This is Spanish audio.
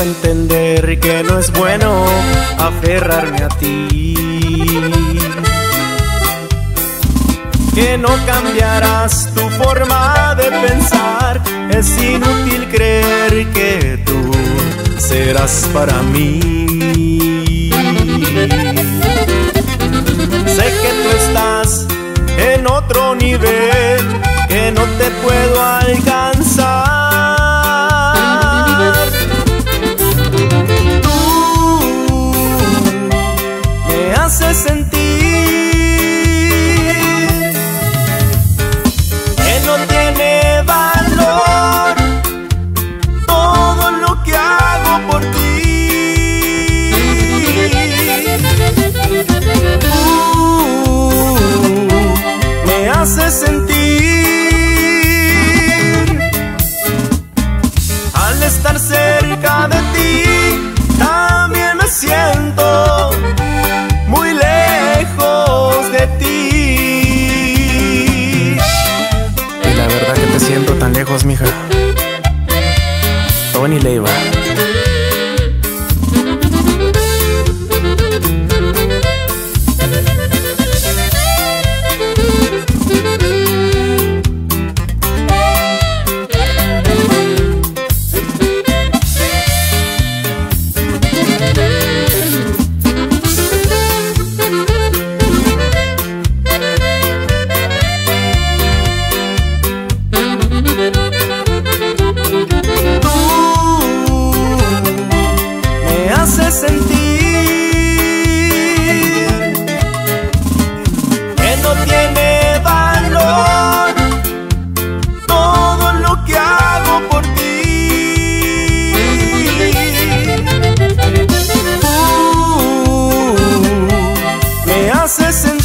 entender que no es bueno aferrarme a ti. Que no cambiarás tu forma de pensar, es inútil creer que tú serás para mí. Sé que tú estás en otro nivel que no te puedo alcanzar. mija. Tony Leiva. sentir que no tiene valor todo lo que hago por ti. Me haces sentir